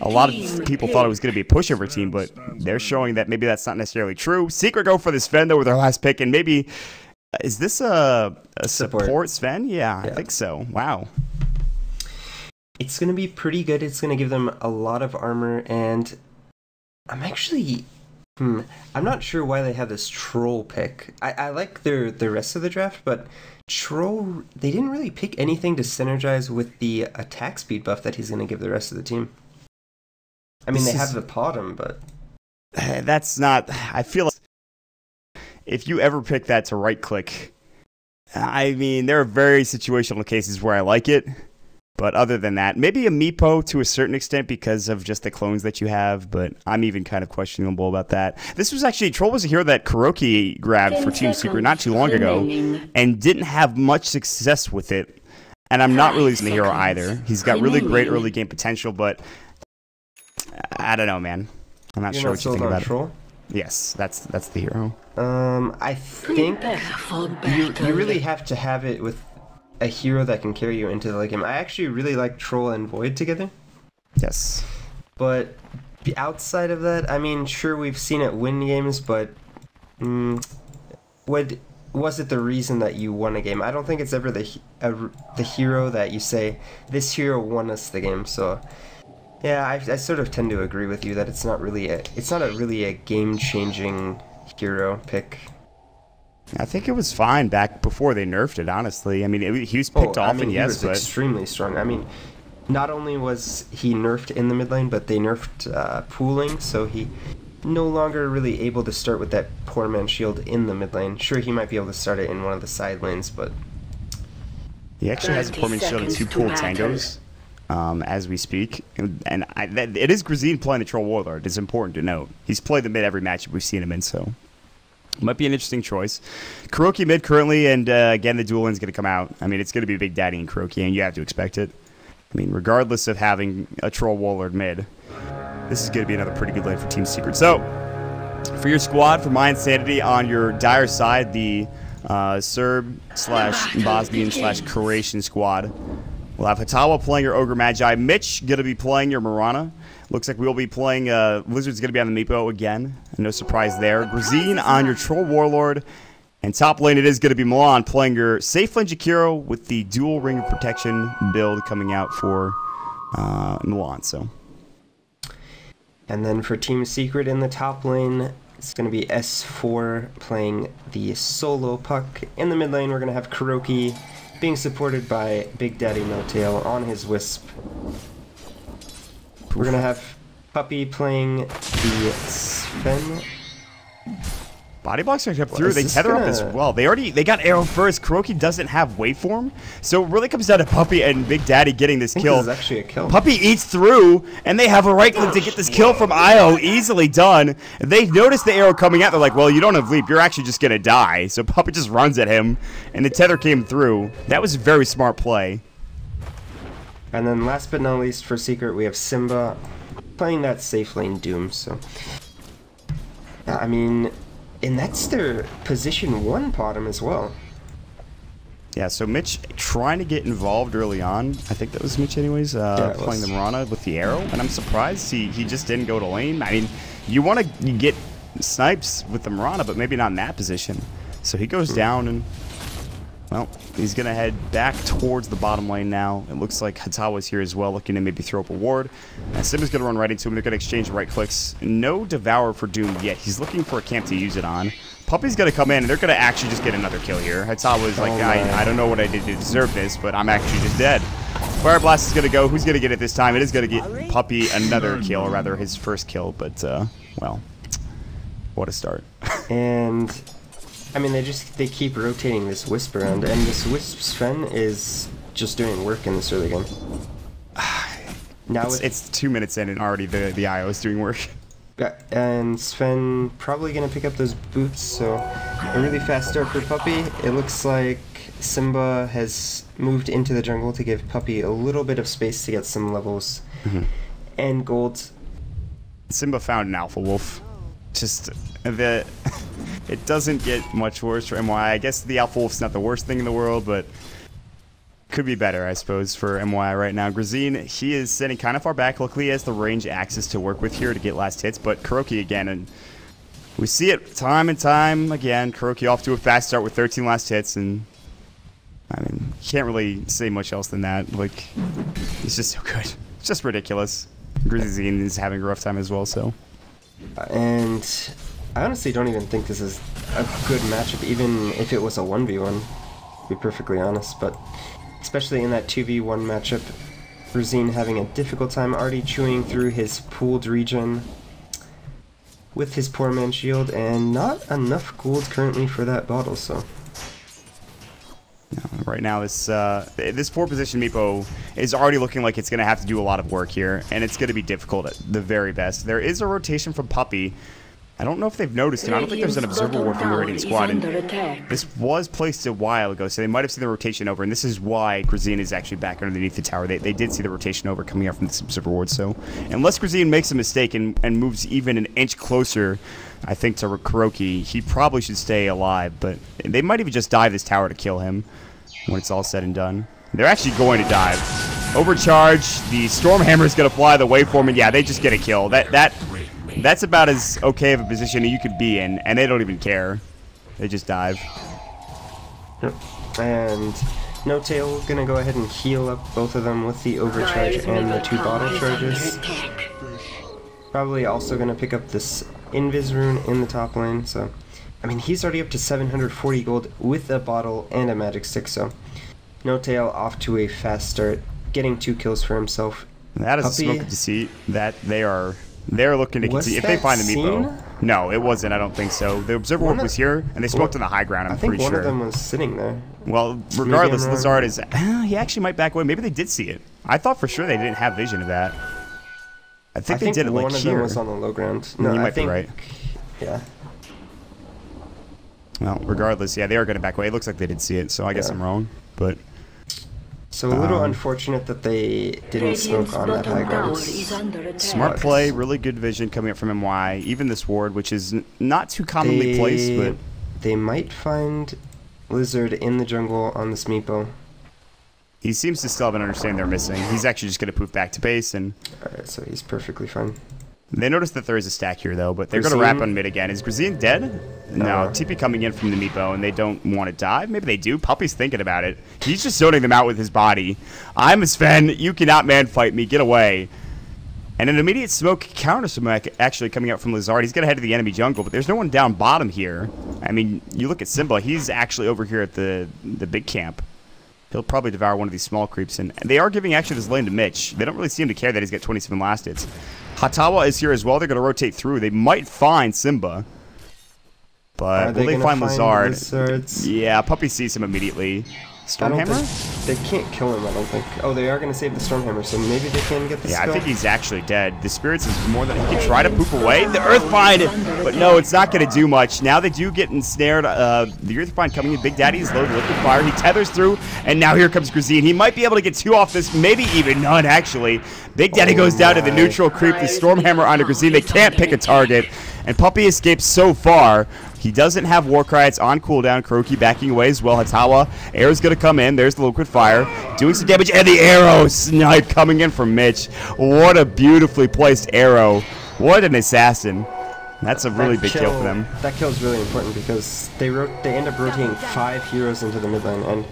a lot of people thought it was going to be a pushover team, but they're showing that maybe that's not necessarily true. Secret go for the Sven though with their last pick, and maybe is this a, a support. support Sven? Yeah, yeah, I think so. Wow. It's going to be pretty good. It's going to give them a lot of armor, and I'm actually Hmm. I'm not sure why they have this troll pick. I, I like their the rest of the draft, but troll they didn't really pick anything to synergize with the attack speed buff that he's going to give the rest of the team. I mean, this they is... have the bottom, but eh, that's not. I feel like if you ever pick that to right click, I mean, there are very situational cases where I like it. But other than that, maybe a Meepo to a certain extent because of just the clones that you have, but I'm even kind of questionable about that. This was actually, Troll was a hero that KuroKy grabbed for Team Secret not too long ago and didn't have much success with it. And I'm not releasing the hero either. He's got really great early game potential, but I don't know, man. I'm not You're sure not what you think about Troll? it. Yes, that's that's the hero. Um, I think you, you really have to have it with a hero that can carry you into the game. I actually really like Troll and Void together. Yes. But outside of that, I mean, sure we've seen it win games, but mm, what was it the reason that you won a game? I don't think it's ever the a, the hero that you say this hero won us the game. So yeah, I, I sort of tend to agree with you that it's not really a it's not a really a game changing hero pick. I think it was fine back before they nerfed it. Honestly, I mean, it, he was picked oh, off, I mean, and yes, he was but extremely strong. I mean, not only was he nerfed in the mid lane, but they nerfed uh, pooling, so he no longer really able to start with that poor man shield in the mid lane. Sure, he might be able to start it in one of the side lanes, but he actually has a poor man shield and two pool tangos. Um, as we speak, and I, that, it is Grazine playing the Troll Warlord. It's important to note he's played the mid every matchup we've seen him in, so might be an interesting choice. KuroKy mid currently, and uh, again, the dual is going to come out. I mean, it's going to be a Big Daddy and KuroKy, and you have to expect it. I mean, regardless of having a Troll Warlord mid, this is going to be another pretty good lane for Team Secret. So, for your squad, for my insanity on your dire side, the uh, Serb slash Bosnian slash Croatian squad. We'll have Hatawa playing your Ogre Magi. Mitch going to be playing your Mirana. Looks like we'll be playing, uh, Lizard's going to be on the Meepo again. No surprise there. Grazine on your Troll Warlord. And top lane, it is going to be Milan playing your Safe Lane Jakiro with the dual Ring of Protection build coming out for uh, Milan. So. And then for Team Secret in the top lane, it's going to be S4 playing the solo puck. In the mid lane, we're going to have KuroKy being supported by Big Daddy N0tail on his Wisp. We're gonna have Puppey playing the Sven. Body blocks are kept through. They tether gonna... up as well. They already they got arrow first. KuroKy doesn't have waveform, so it really comes down to Puppey and Big Daddy getting this kill. This is actually a kill. Puppey eats through, and they have a right click to get this kill from Io. Easily done. They notice the arrow coming out. They're like, "Well, you don't have leap. You're actually just gonna die." So Puppey just runs at him, and the tether came through. That was a very smart play. And then last but not least for Secret, we have Simba playing that safe lane Doom, so... I mean, and that's their position one bottom as well. Yeah, so Mitch trying to get involved early on. I think that was Mitch anyways, uh, yeah, playing the Mirana with the arrow. And I'm surprised he, he just didn't go to lane. I mean, you want to get snipes with the Mirana, but maybe not in that position. So he goes hmm. down and well, he's going to head back towards the bottom lane now. It looks like Hatawa's here as well, looking to maybe throw up a ward. And Simba's going to run right into him. They're going to exchange right clicks. No Devour for Doom yet. He's looking for a camp to use it on. Puppey's going to come in, and they're going to actually just get another kill here. Hatawa's like, oh, I, I don't know what I did to deserve this, but I'm actually just dead. Fire Blast is going to go. Who's going to get it this time? It is going to get Puppey another kill, or rather his first kill, but, uh, well, what a start. and I mean, they just they keep rotating this wisp around, and this wisp Sven is just doing work in this early game. now it's, it's, two minutes in, and already the the IO is doing work. And Sven probably gonna pick up those boots. So a really fast start for Puppey. It looks like Simba has moved into the jungle to give Puppey a little bit of space to get some levels mm -hmm. and gold. Simba found an alpha wolf. Just the it doesn't get much worse for MY. I guess the Alpha Wolf's not the worst thing in the world, but could be better, I suppose, for MY right now. Grazine, he is sitting kind of far back. Luckily, he has the range axis to work with here to get last hits, but KuroKy again, and we see it time and time again. KuroKy off to a fast start with 13 last hits, and I mean, can't really say much else than that. Like, he's just so good. It's just ridiculous. Grazine is having a rough time as well, so. And I honestly don't even think this is a good matchup, even if it was a 1v1, to be perfectly honest. But especially in that 2v1 matchup, Grazine having a difficult time already chewing through his pooled region with his poor man shield, and not enough gold currently for that bottle, so. Right now, this uh, this four position Meepo is already looking like it's going to have to do a lot of work here, and it's going to be difficult at the very best. There is a rotation from Puppey. I don't know if they've noticed it. I don't think there's an observer ward from the Radiant squad. And this was placed a while ago, so they might have seen the rotation over, and this is why Grazine is actually back underneath the tower. They, they did see the rotation over coming out from this observer ward, so unless Grazine makes a mistake and, and moves even an inch closer, I think, to KuroKy, he probably should stay alive, but they might even just dive this tower to kill him when it's all said and done. They're actually going to dive. Overcharge, the Stormhammer is going to fly the waveform, and yeah, they just get a kill. That that That's about as okay of a position you could be in, and they don't even care. They just dive. Yep. And No Tail gonna go ahead and heal up both of them with the overcharge and the two bottle charges. Probably also gonna pick up this Invis rune in the top lane, so I mean he's already up to 740 gold with a bottle and a magic stick, so N0tail off to a fast start, getting two kills for himself. That is Puppey- a smoke of deceit that they are they're looking to Was continue. If they find the? Meepo. No, it wasn't. I don't think so. The observer One was here, and they smoked on the high ground. I'm I think pretty one sure. of them was sitting there. Well, regardless. Lazard is. Uh, he actually might back away. Maybe they did see it. I thought for sure they didn't have vision of that. I think I they think did it like here. one of them was on the low ground. No, You I might be right. Yeah. Well, regardless, yeah, they are going to back away. It looks like they did see it, so I guess I'm wrong. But So a little Um, unfortunate that they didn't smoke on that high ground. smart play, really good vision coming up from MY. Even this ward, which is n- not too commonly placed, They- but they might find Lizard in the jungle on this meepo. he seems to still have an understanding they're missing. He's actually just going to poof back to base, and Alright, so he's perfectly fine. They notice that there is a stack here, though, but they're going to wrap on mid again. Is Grazine dead? No, Uh. TP coming in from the Meepo, and they don't want to dive. Maybe they do. Puppey's thinking about it. He's just zoning them out with his body. I'm a Sven. You cannot man fight me. Get away. And an immediate smoke counter smoke actually coming out from Lazard. He's going to head to the enemy jungle, but there's no one down bottom here. I mean, you look at Simba. He's actually over here at the the big camp. He'll probably devour one of these small creeps, and they are giving actually this lane to Mitch. They don't really seem to care that he's got 27 last hits. Hatawa is here as well. They're going to rotate through. They might find Simba, but Are will they they find, find Lazard? Lizards? Yeah, Puppey sees him immediately. I don't Stormhammer? think they can't kill him. I don't think. Oh, they are gonna save the Stormhammer, so maybe they can get the Yeah, I think he's actually dead. The spirits is more than he can try to poop away. The Earthbind, but no, it's not going to do much. Now they do get ensnared. Uh, the Earthbind coming in. Big Daddy is loaded liquid fire. He tethers through, and now here comes Grazine. He might be able to get two off this, maybe even none actually. Big Daddy Oh goes down to the neutral creep. The Stormhammer onto Grazine. They can't pick a target, and Puppey escapes so far. He doesn't have Warcry. It's on cooldown. KuroKy backing away as well. Hatawa. Arrow's going to come in. There's the liquid fire. Doing some damage. And the arrow snipe coming in from Mitch. What a beautifully placed arrow. What an assassin. That's a really That big kill, for them. That kill is really important because they wrote they end up rotating five heroes into the mid lane, and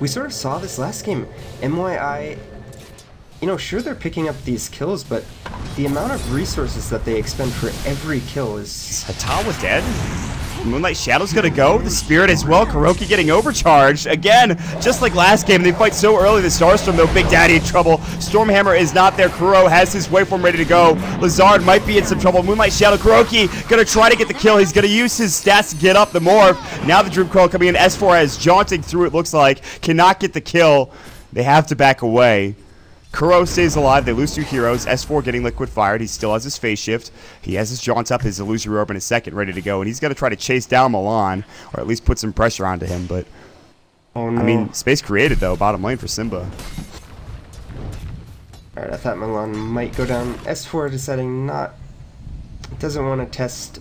we sort of saw this last game. MYI, you know, sure they're picking up these kills, but the amount of resources that they expend for every kill is Is Hatawa dead? Moonlight Shadow's gonna go. The Spirit as well. KuroKy getting overcharged. Again, just like last game, they fight so early. The Starstorm, though, Big Daddy in trouble. Stormhammer is not there. Kuro has his waveform ready to go. Lazard might be in some trouble. Moonlight Shadow. KuroKy gonna try to get the kill. He's gonna use his stats to get up the morph. Now the Dream Coil coming in. S4 as jaunting through, it looks like. Cannot get the kill. They have to back away. Kuro stays alive. They lose two heroes. S4 getting liquid fired. He still has his phase shift. He has his jaunt up, his illusory orb in a second, ready to go. And he's going to try to chase down Milan, or at least put some pressure onto him. But, oh no. I mean, space created, though, bottom lane for Simba. Alright, I thought Milan might go down. S4 deciding not doesn't want to test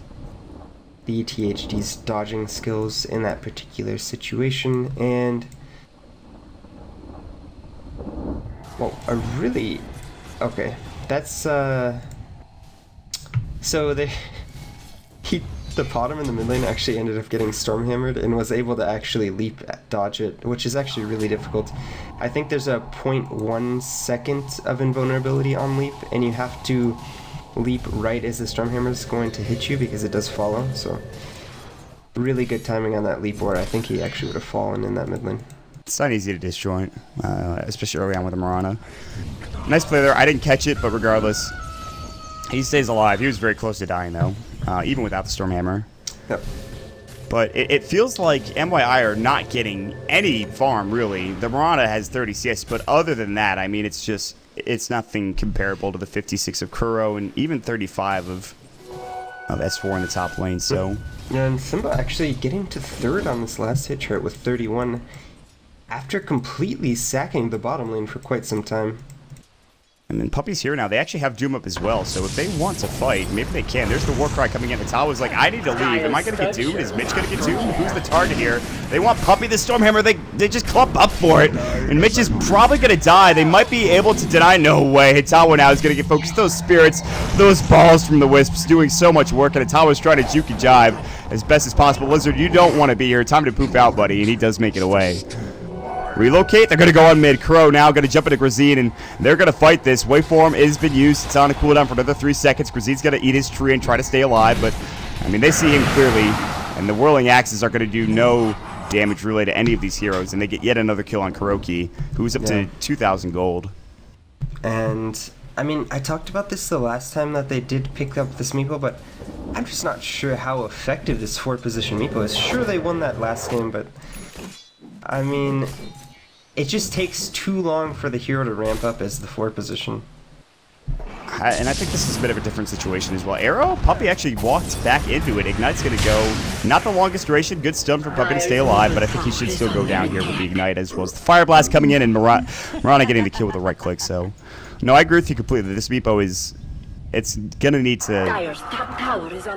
the THD's dodging skills in that particular situation, and well, a really okay. That's uh. So they he the bottom in the mid lane actually ended up getting storm hammered and was able to actually leap dodge it, which is actually really difficult. I think there's a 0.1 second of invulnerability on leap, and you have to leap right as the storm hammer is going to hit you because it does follow. So really good timing on that leap, or I think he actually would have fallen in that mid lane. It's not easy to disjoint, uh, especially early on with the Mirana. Nice play there. I didn't catch it, but regardless, he stays alive. He was very close to dying, though, uh, even without the Stormhammer. Yep. But it, it, feels like MYI are not getting any farm, really. The Mirana has 30 CS, but other than that, I mean, it's just, it's nothing comparable to the 56 of Kuro and even 35 of of S4 in the top lane, so... Yeah, and Simba actually getting to third on this last hit chart with 31 after completely sacking the bottom lane for quite some time. And then Puppey's here now. They actually have Doom up as well, so if they want to fight, maybe they can. There's the Warcry coming in. was like, I need to leave. Am I going to get Doom? Is Mitch going to get Doom? Who's the target here? They want Puppey the Stormhammer. They, they just clump up for it. And Mitch is probably going to die. They might be able to deny. No way. Hatawa now is going to get focused. Those spirits, those balls from the Wisps doing so much work, and Hatawa's trying to juke and jive as best as possible. Lizard, you don't want to be here. Time to poop out, buddy, and he does make it away. Relocate. They're going to go on mid. Crow now going to jump into Grazine, and they're going to fight this. Waveform has been used. It's on a cooldown for another three seconds. Grazine's going to eat his tree and try to stay alive, but, I mean, they see him clearly, and the Whirling Axes are going to do no damage really to any of these heroes, and they get yet another kill on Kuroky, who's up yeah. to 2,000 gold. And, I mean, I talked about this the last time that they did pick up this Meepo, but I'm just not sure how effective this fourth position Meepo is. Sure, they won that last game, but... I mean, it just takes too long for the hero to ramp up as the forward position. and I think this is a bit of a different situation as well. Arrow, Puppey actually walked back into it. Ignite's going to go. Not the longest duration. Good stun for Puppey to stay alive, but I think he should still go down here with the Ignite as well as the Fire Blast coming in and Mar Mirana getting the kill with a right click. So, no, I agree with you completely. This Meepo is... It's going to need to...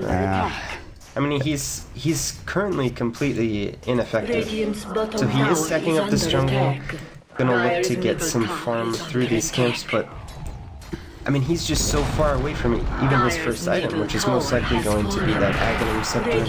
Uh, I mean, he's he's currently completely ineffective. So he is stacking up this jungle. Gonna look to get some farm through these camps, but I mean, he's just so far away from even his first item, which is most likely going to be that Aghanim Scepter.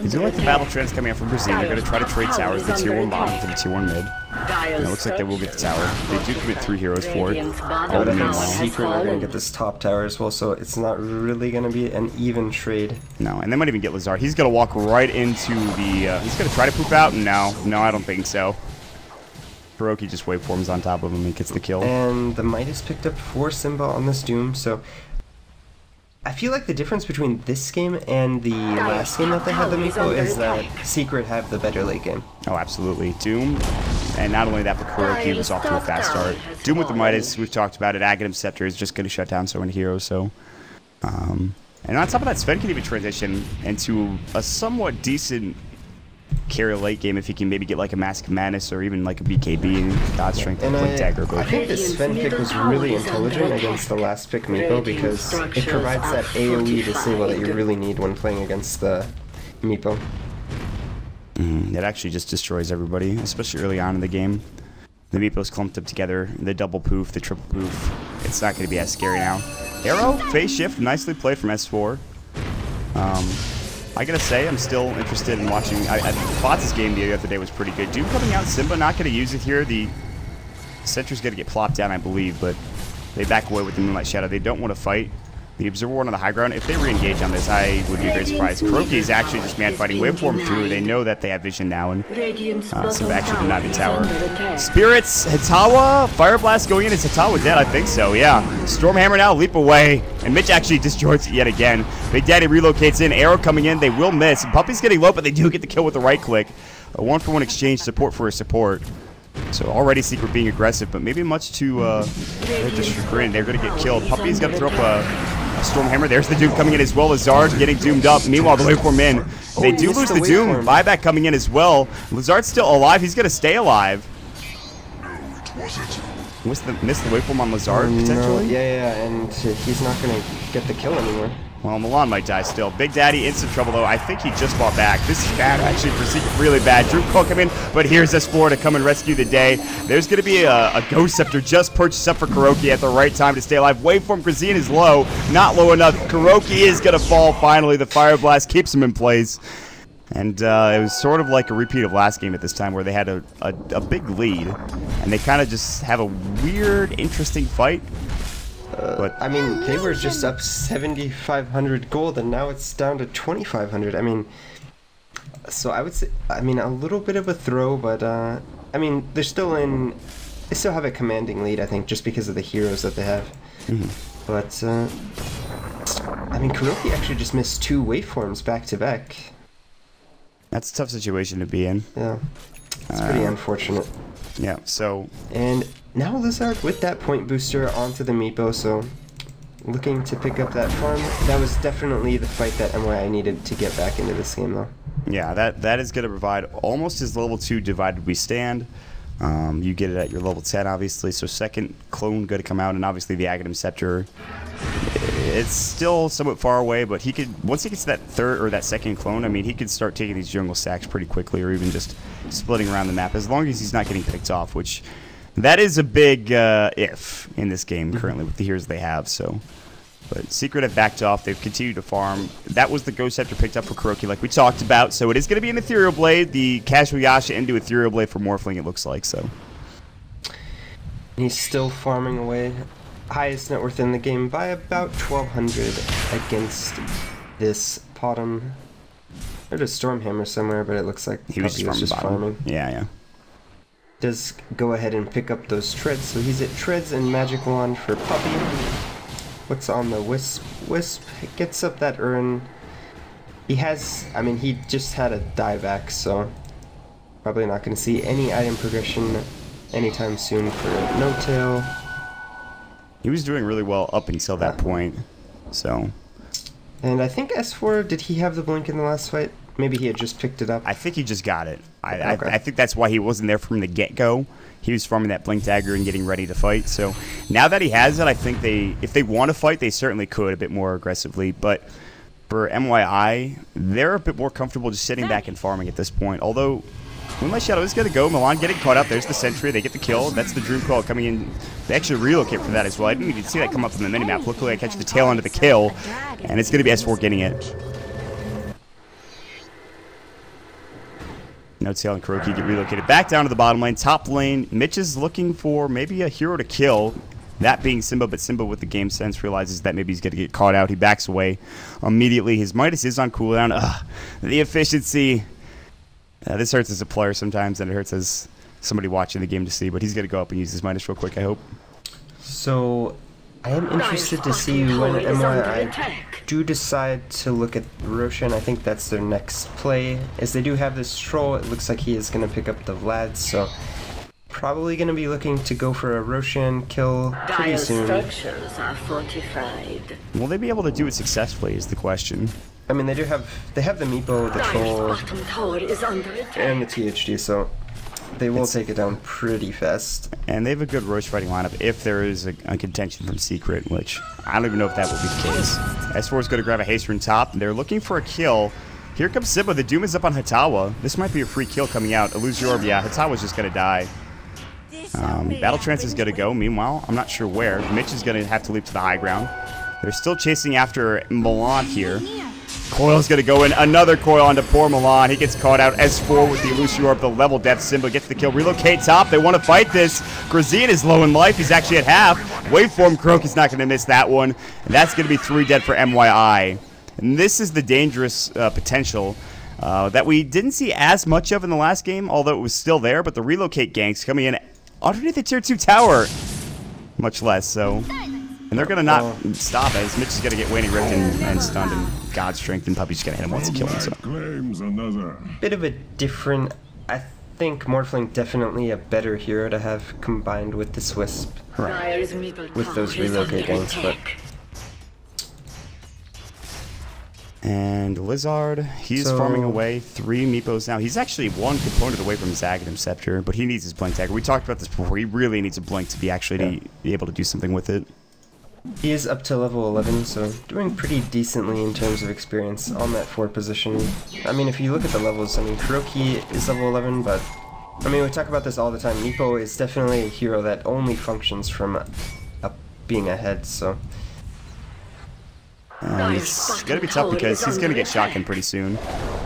He's doing like the Battle Trance coming out from Brazil. They're going to try to trade towers, the tier 1 bottom to the tier 1 mid. And it looks like they will get the tower. They do commit three heroes for it. Oh, but meanwhile, Secret are going to get this top tower as well, so it's not really going to be an even trade. No, and they might even get Lazar. He's going to walk right into the... Uh, he's going to try to poop out? No, no, I don't think so. KuroKy just waveforms on top of him and gets the kill. And the Midas picked up four Simba on this Doom, so I feel like the difference between this game and the last game that they had the Meepo is that Secret have the better late game. Oh, absolutely. Doom, and not only that, but KuroKy was off to a fast start. Doom with the Midas, we've talked about it. Aghanim Scepter is just going to shut down so many heroes, so... Um, and on top of that, Sven can even transition into a somewhat decent carry a late game if he can maybe get like a Mask of Madness or even like a BKB and God Strength and, and Dagger. But I think this Sven pick was really intelligent against the last pick Meepo because it provides that AoE disable that you really need when playing against the Meepo. Mm, it actually just destroys everybody, especially early on in the game. The Meepos clumped up together, the double poof, the triple poof. It's not going to be as scary now. Arrow, phase shift, nicely played from S4. Um, I gotta say, I'm still interested in watching. I, I this game the other day was pretty good. Doom coming out, Simba not gonna use it here. The Sentry's gonna get plopped down, I believe, but they back away with the Moonlight Shadow. They don't want to fight. The Observer Ward on the high ground, if they re-engage on this, I would be very surprised. Is actually just man fighting waveform through. They know that they have vision now, and uh, some action from Navi Tower. Spirits, Hatawa, Fire Blast going in. Is Hatawa dead? I think so, yeah. Stormhammer now, leap away, and Mitch actually destroys it yet again. Big Daddy relocates in, Arrow coming in, they will miss. Puppey's getting low, but they do get the kill with the right click. A one for one exchange, support for a support. So already Secret being aggressive, but maybe much to uh, their chagrin. They're going to get killed. Puppey's got to throw up a Stormhammer, there's the Doom coming in as well as Zard getting doomed up. Meanwhile, the waveform in. Oh, they oh, do lose the, Doom. Buyback coming in as well. Lazard's still alive. He's going to stay alive. Missed the, missed the waveform on Lazard, mm, no. potentially? Yeah, yeah, and he's not gonna get the kill anymore. Well, Milan might die still. Big Daddy in some trouble, though. I think he just fought back. This is bad, actually, for really bad. Dream Coil come in, but here's S4 to come and rescue the day. There's going to be a, a Ghost Scepter just purchased up for KuroKy at the right time to stay alive. Waveform Grazine is low, not low enough. KuroKy is going to fall finally. The Fire Blast keeps him in place. And uh, it was sort of like a repeat of last game at this time where they had a, a, a big lead. And they kind of just have a weird, interesting fight. But I mean, they were just up 7,500 gold, and now it's down to 2,500. I mean, so I would say, I mean, a little bit of a throw, but uh, I mean, they're still in. They still have a commanding lead, I think, just because of the heroes that they have. But uh, I mean, KuroKy actually just missed two waveforms back to back. that's a tough situation to be in. Yeah, it's pretty Uh, unfortunate. Yeah, so And now Lizard with that point booster onto the Meepo, so looking to pick up that farm. That was definitely the fight that MYI needed to get back into this game, though. Yeah, that that is going to provide almost as level two divided we stand. Um, you get it at your level ten, obviously. So second clone going to come out, and obviously the Aghanim Scepter. It's still somewhat far away, but he could once he gets that third or that second clone. I mean, he could start taking these jungle stacks pretty quickly, or even just splitting around the map, as long as he's not getting picked off. Which that is a big uh, if in this game currently with the heroes they have. So. But Secret have backed off. They've continued to farm. That was the Ghost Scepter picked up for KuroKy, like we talked about. So it is going to be an Ethereal Blade. The Casual Yasha into Ethereal Blade for Morphling, it looks like. So He's still farming away. Highest net worth in the game by about 1200 against this bottom. There's a Stormhammer somewhere, but it looks like he was just, was just farming. Yeah, yeah. Does go ahead and pick up those treads, so he's at treads and magic wand for Puppey. What's on the wisp? Wisp gets up that urn. He has, I mean, he just had a dieback, so probably not going to see any item progression anytime soon for N0tail. He was doing really well up until that Yeah. point. So And I think S4, did he have the blink in the last fight? Maybe he had just picked it up. I think he just got it. I, Okay. I, I think that's why he wasn't there from the get go. He was farming that blink dagger and getting ready to fight. So now that he has it, I think they, if they want to fight, they certainly could a bit more aggressively. But for MYI, they're a bit more comfortable just sitting back and farming at this point. Although Moonlight Shadow is going to go. Milan getting caught up. There's the sentry. They get the kill. That's the Dream Coil coming in. They actually relocate for that as well. I didn't even see that come up on the minimap. Luckily, I catch the tail end of the kill, and it's going to be S4 getting it. Tail and KuroKy get relocated back down to the bottom lane. Top lane, Mitch is looking for maybe a hero to kill. That being Simba, but Simba with the game sense realizes that maybe he's going to get caught out. He backs away immediately. His Midas is on cooldown. Ugh, the efficiency. Uh, this hurts as a player sometimes, and it hurts as somebody watching the game to see. But he's going to go up and use his Midas real quick, I hope. So, I am interested to see when MYI do decide to look at Roshan. I think that's their next play. As they do have this troll, it looks like he is going to pick up the Vlad, so probably going to be looking to go for a Roshan kill pretty Dire soon. structures are fortified. Will they be able to do it successfully? Is the question. I mean, they do have they have the Meepo, the Dire's troll, is under and the THD, so they will It's- take it down pretty fast. And they have a good Rosh fighting lineup if there is a, a contention from Secret, which I don't even know if that will be the case. S4 is going to grab a haste from top. They're looking for a kill. Here comes Simba. The Doom is up on Hatawa. This might be a free kill coming out. Illusion Orb, yeah, Hatawa's just going to die. Um, Battle Trance is going to go. Meanwhile, I'm not sure where. Mitch is going to have to leap to the high ground. They're still chasing after Milan here. Coil's going to go in. Another coil onto poor Milan. He gets caught out. S4 with the Illusion Orb, the level death. Simba gets the kill. Relocate top. They want to fight this. Grazine is low in life. He's actually at half. Waveform Croak is not going to miss that one. And that's going to be three dead for MYI. And this is the dangerous uh, potential uh, that we didn't see as much of in the last game, although it was still there. But the relocate ganks coming in underneath the tier 2 tower, much less. So. And they're going to not Oh. stop as Mitch is going to get Waning Rift and, and stunned, and God's strength, and Puppey's going to hit him once and kill him. So. claims another. Bit of a different. I think Morphling definitely a better hero to have combined with this Wisp. Dire's middle With those relocate under ganks, but- And Lizard, he's So- farming away three Meepos now. He's actually one component away from his Aghanim Scepter, but he needs his Blink Dagger. We talked about this before. He really needs a Blink to be actually Yeah. to be able to do something with it. He is up to level 11, so doing pretty decently in terms of experience on that 4 position. I mean, if you look at the levels, I mean, KuroKy is level 11, but I mean, we talk about this all the time. Meepo is definitely a hero that only functions from up being ahead, so Um, it's going to be tough because he's going to get shotgun pretty soon.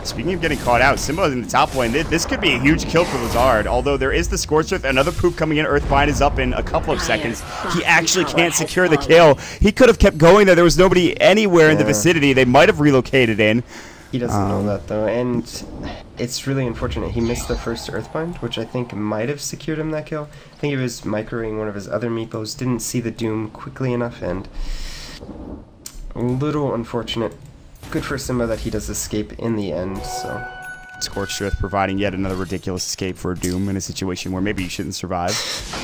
Speaking of getting caught out, Simba in the top lane. This, this could be a huge kill for Lizard. Although there is the Scorched Earth, another poop coming in. Earthbind is up in a couple of seconds. He actually can't secure the kill. He could have kept going there. There was nobody anywhere in the vicinity. They might have relocated in. he doesn't Um, know that though, and it's really unfortunate. He missed the first Earthbind, which I think might have secured him that kill. I think he was microing one of his other Meepos, didn't see the Doom quickly enough, and a little unfortunate. Good for Simba that he does escape in the end, so. Scorched Earth providing yet another ridiculous escape for Doom in a situation where maybe he shouldn't survive.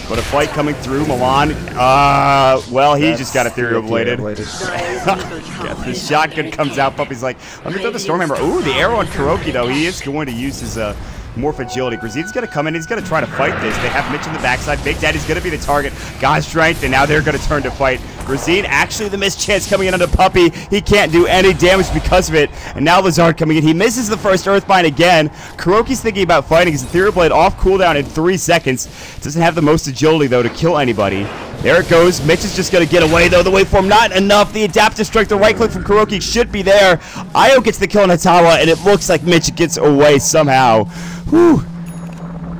But a fight coming through, Milan. Uh, well, he just got That's the ethereal bladed. Tower the shotgun comes out. Puppey's like, let me throw the storm Stormhammer. Ooh, the arrow on KuroKy, though. He is going to use his uh, Morph Agility. Grazine's going to come in. He's going to try to fight this. They have Mitch in the backside. Big Daddy's going to be the target. God Strength, and now they're going to turn to fight. Grazine, actually the missed chance coming in on the Puppey. He can't do any damage because of it. And now Lazard coming in. He misses the first Earthbind again. KuroKy's thinking about fighting his Ethereal Blade off cooldown in three seconds. Doesn't have the most agility, though, to kill anybody. There it goes. Mitch is just going to get away, though. The waveform not enough. The adaptive strike, the right click from KuroKy should be there. Io gets the kill on Hatawa, and it looks like Mitch gets away somehow. Whew.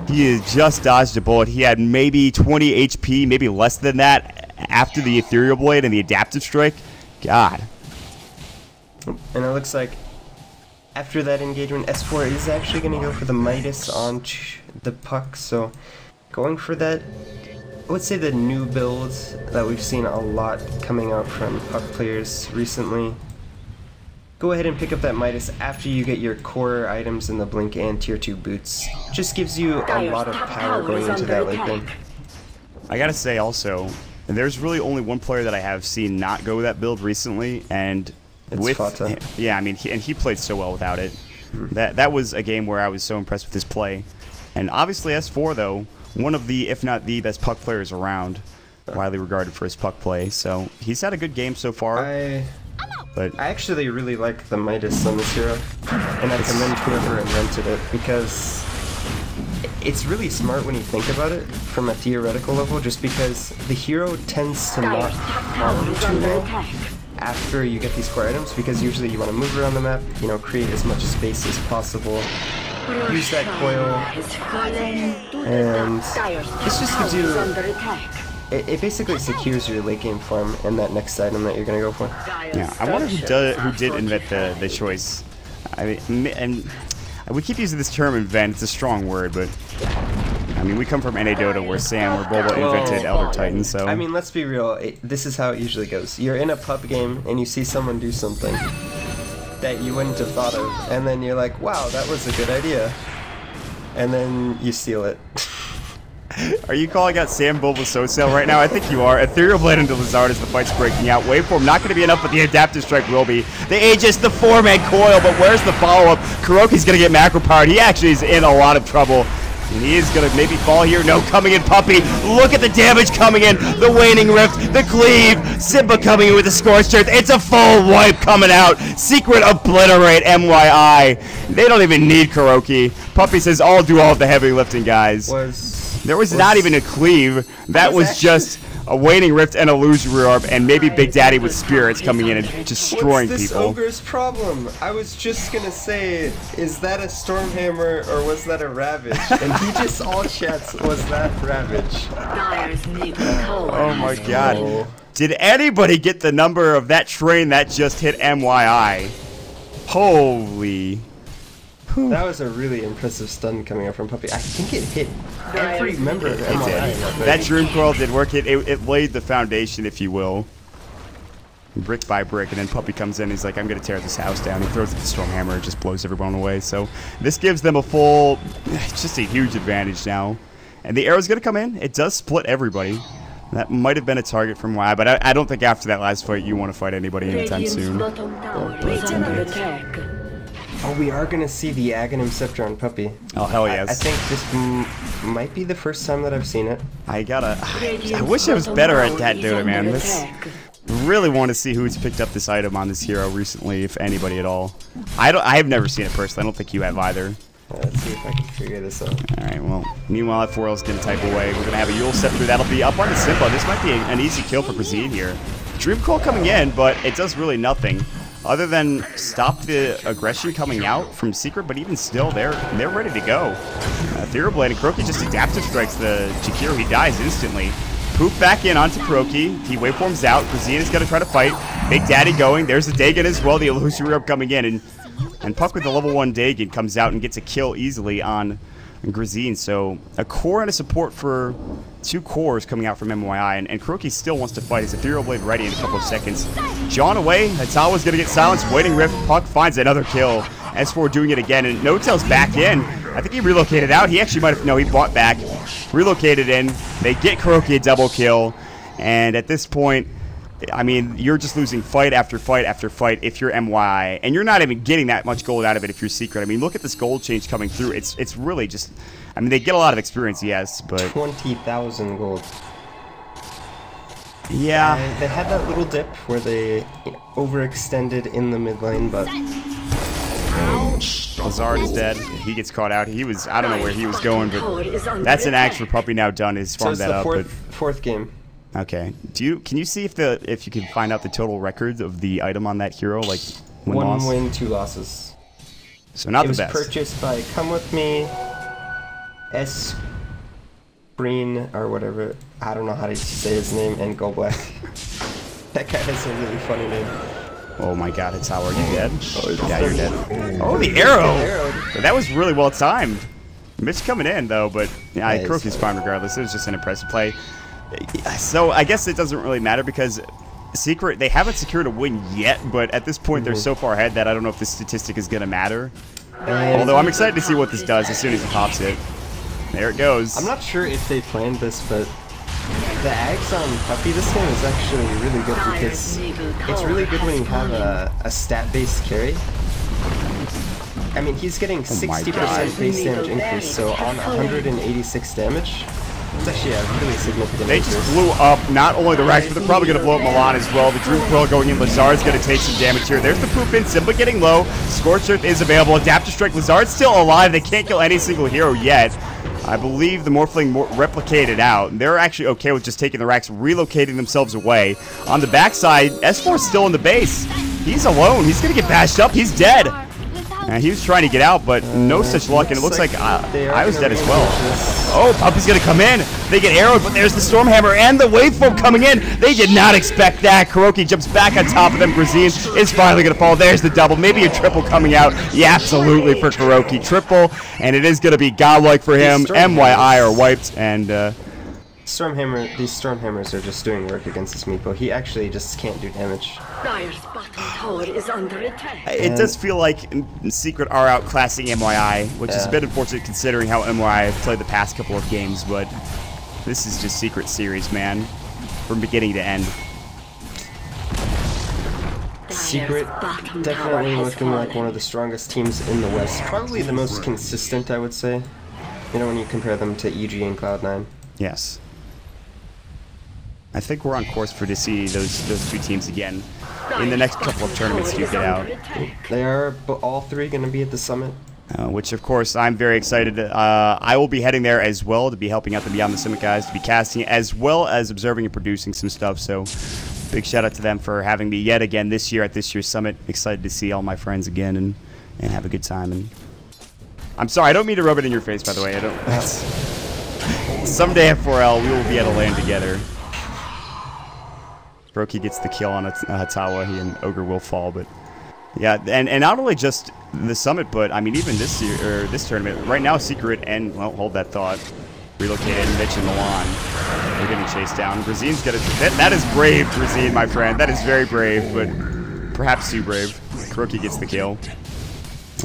He just dodged a bullet. He had maybe 20 HP, maybe less than that after the Ethereal Blade and the adaptive strike. God. And it looks like after that engagement, S4 is actually going to go for the Midas on the puck. So going for that, I would say the new build that we've seen a lot coming out from puck players recently. Go ahead and pick up that Midas after you get your core items in the Blink and Tier 2 boots. Just gives you a lot of power going into that late game. I gotta say also, there's really only one player that I have seen not go that build recently, and It's with Fata. yeah, I mean, he, and he played so well without it. Hmm. That that was a game where I was so impressed with his play, and obviously S4 though, one of the if not the best puck players around, widely regarded for his puck play. So he's had a good game so far, I but I actually really like the Midas on this hero, and I commend whoever invented it because it's really smart when you think about it from a theoretical level. Just because the hero tends to not harm too well after you get these core items, because usually you want to move around the map, you know, create as much space as possible. Use that coil, Has fallen to the and this just gives you- It, it basically secures your late game farm and that next item that you're gonna go for. Yeah, I wonder who does, who did invent the the choice. I mean, and we keep using this term invent. It's a strong word, but. I mean, we come from NA Dota where Sam or Boba invented Well, Elder Titan, so I mean, let's be real. It, this is how it usually goes. You're in a pub game and you see someone do something that you wouldn't have thought of, and then you're like, "Wow, that was a good idea," and then you steal it. Are you calling out Sam Bulbasaur right now? I think you are. Ethereal Blade into Lizard as the fight's breaking out. Waveform not going to be enough, but the adaptive strike will be. The Aegis, the four-man coil, but where's the follow-up? KuroKy's going to get macro powered. He actually is in a lot of trouble. And he is going to maybe fall here. No, coming in Puppey. Look at the damage coming in. The Waning Rift, the Cleave. Simba coming in with the Scorched Earth. It's a full wipe coming out. Secret Obliterate, MYI. They don't even need KuroKy. Puppey says, I'll do all of the heavy lifting, guys. Was There was, not even a cleave. That was was just a waning rift and a illusory orb, and maybe Big Daddy with spirits coming in and destroying What's this people. ogre's problem? I was just gonna say, is that a Stormhammer or was that a Ravage? And he just all chats, was that Ravage? Dyer's middle tower Oh my god. Did anybody get the number of that train that just hit MYI? Holy. That was a really impressive stun coming out from Puppey. I think it hit every member of It MYI. that That. Dream Coil did work. It, it, it laid the foundation, if you will. Brick by brick, and then Puppey comes in. He's like, I'm going to tear this house down. He throws the Storm Hammer. It just blows everyone away. So this gives them a full, just a huge advantage now. And the arrow's going to come in. It does split everybody. That might have been a target from Y, but I, I don't think after that last fight you want to fight anybody anytime Radiant's soon. Oh, we are gonna see the Aghanim Scepter on Puppey. Oh hell yes! I, think this m- might be the first time that I've seen it. I gotta. I wish I was better at that, dude, man. This really want to see who's picked up this item on this hero recently, if anybody at all. I don't. I have never seen it personally. I don't think you have either. Uh, let's see if I can figure this out. All right. Well, meanwhile, if Forel's gonna type away, we're gonna have a Eul Scepter that'll be up on the Simba. This might be an easy kill for Brazil here. Dream Coil coming in, but it does really nothing. Other than stop the aggression coming out from Secret, but even still, they're they're ready to go. Uh, Ethereal Blade and KuroKy just adaptive strikes the Jakiro. He dies instantly. Poof back in onto KuroKy. He waveforms out. Is going to try to fight. Big Daddy going. There's the Dagon as well. The Illusory Orb coming in. And, and Puck with the level 1 Dagon comes out and gets a kill easily on Grazine. So a core and a support for two cores coming out from MYI. And, and KuroKy still wants to fight his Ethereal Blade ready in a couple of seconds. John away. Hatawa's going to get silenced. Waning Rift. Puck finds another kill. S4 doing it again. And N0tail's back in. I think he relocated out. He actually might have. No, he bought back. Relocated in. They get KuroKy a double kill. And at this point, I mean, you're just losing fight after fight after fight if you're MY, and you're not even getting that much gold out of it if you're secret. I mean, look at this gold change coming through. It's it's really just. I mean, they get a lot of experience, yes, but 20,000 gold. Yeah. And they had that little dip where they overextended in the mid lane, but Lazard is dead. He gets caught out. He was. I don't know where he was going, but that's an axe for Puppey now done. Is so farmed it's that the up, fourth fourth game. okay. Do you can you see if the if you can find out the total records of the item on that hero, like win One loss? win, two losses. So not it the was purchased by Come With Me, S. Breen, or whatever. I don't know how to say his name, and Go Black. that guy has a really funny name. Oh my God, it's how are you dead? Oh, it's yeah, you're dead. dead. Oh, the arrow! Arrow. That was really well timed. Mitch coming in though, but yeah, Yeah, KuroKy's fine regardless. It was just an impressive play. So I guess it doesn't really matter because Secret they haven't secured a win yet, but at this point they're mm-hmm. so far ahead that I don't know if this statistic is gonna matter. And Although I'm excited to see what this does as soon as he pops it. There it goes. I'm not sure if they planned this, but the Ags on Puppey this game is actually really good because it's really good when you have a, a stat-based carry. I mean, he's getting Oh 60% God. base damage increase, so on 186 damage, it's actually a really significant They just blew up not only the Rex, but they're probably going to blow up Milan as well. The Dream Coil going in. Lazard's going to take some damage here. There's the poop in. Simba getting low. Scorched Earth is available. Adaptive Strike. Lazard's still alive. They can't kill any single hero yet. I believe the Morphling replicated out. They're actually okay with just taking the racks, relocating themselves away. On the backside, S4's still in the base. He's alone. He's going to get bashed up. He's dead. And he was trying to get out, but no such luck. And it looks like, uh, they I was dead as well. Oh, Puppey's gonna come in. They get arrowed, but there's the Stormhammer and the Waveform coming in. They did not expect that. KuroKy jumps back on top of them. Grazine is finally gonna fall. There's the double. Maybe a triple coming out. Yeah, absolutely for KuroKy. Triple, and it is gonna be godlike for him. MYI are wiped, and uh, Stormhammer, these Stormhammers are just doing work against this Meepo. He actually just can't do damage. Dire's bottom tower is under attack. it does feel like Secret are outclassing MYI, which is a bit unfortunate considering how MYI have played the past couple of games, but this is just Secret Series, man. From beginning to end. Secret definitely looking like one of the strongest teams in the West. Probably the most consistent, I would say. You know, when you compare them to EG and Cloud9. Yes. I think we're on course for to see those those two teams again in the next couple of tournaments do you get out. They are all three going to be at the summit. Uh, which of course I'm very excited. Uh, I will be heading there as well to be helping out the Beyond the Summit guys to be casting as well as observing and producing some stuff. So big shout out to them for having me yet again this year at this year's summit. Excited to see all my friends again and and have a good time. And I'm sorry, I don't mean to rub it in your face. By the way, I don't. Someday at 4L we will be at a land together. Brokey gets the kill on Hat- Hatawa. He and Ogre will fall, but yeah, and and not only just the summit, but I mean even this year or this tournament. Right now, Secret and well, hold that thought. Relocated Mitch and Milan. They're getting chased down. Grazine's got it. That, that is brave, Grazine, my friend. That is very brave, but perhaps too brave. KuroKy gets the kill.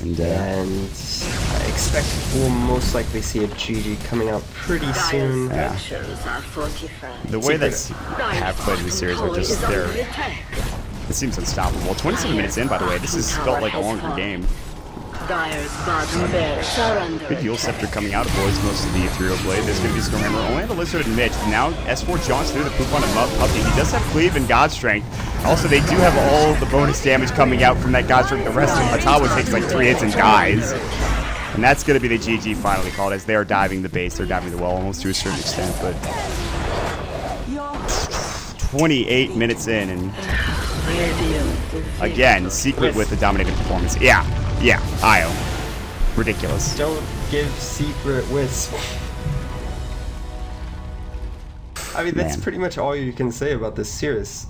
And uh, And I expect we'll most likely see a GG coming out pretty soon. Yeah. structures are fortified. The way Secret. that have played in the series are just Tower is under they're attack. it seems unstoppable. 27 minutes in, by the way, this has felt like a longer game. Dire's bottom barracks are under Good Dual attack. Scepter coming out, avoids most of the ethereal blade. There's going to be Stormhammer. The Lizard and Mitch. Now S4 jaunts through the poop on him up. Puppey. He does have Cleave and God Strength. Also, they do have all the bonus damage coming out from that God Strength. The rest of Hatawa takes like three hits and dies. And that's going to be the GG finally called as they are diving the base. They're diving the well almost to a certain extent, but 28 minutes in and again, Secret with the dominating performance. Yeah, yeah, Io. Ridiculous. Don't give Secret Wisp. I mean, that's Man. pretty much all you can say about this series.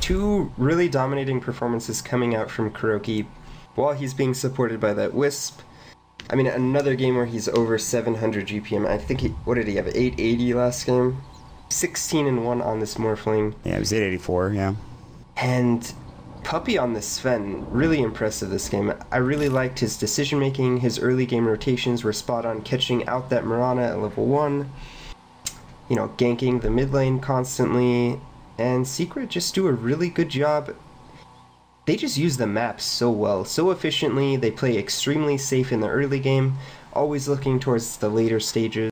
Two really dominating performances coming out from KuroKy while he's being supported by that Wisp. I mean, another game where he's over 700 GPM. I think he, what did he have? 880 last game? 16 and 1 on this Morphling. Yeah, it was 884, yeah. And Puppey on the Sven, really impressive this game. I really liked his decision making. His early game rotations were spot on, catching out that Mirana at level 1. You know, ganking the mid lane constantly. And Secret just do a really good job. They just use the map so well, so efficiently. They play extremely safe in the early game, always looking towards the later stages.